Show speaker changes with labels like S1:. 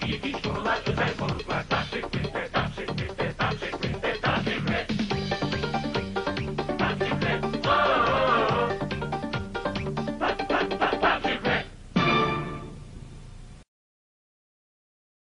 S1: you. keep your life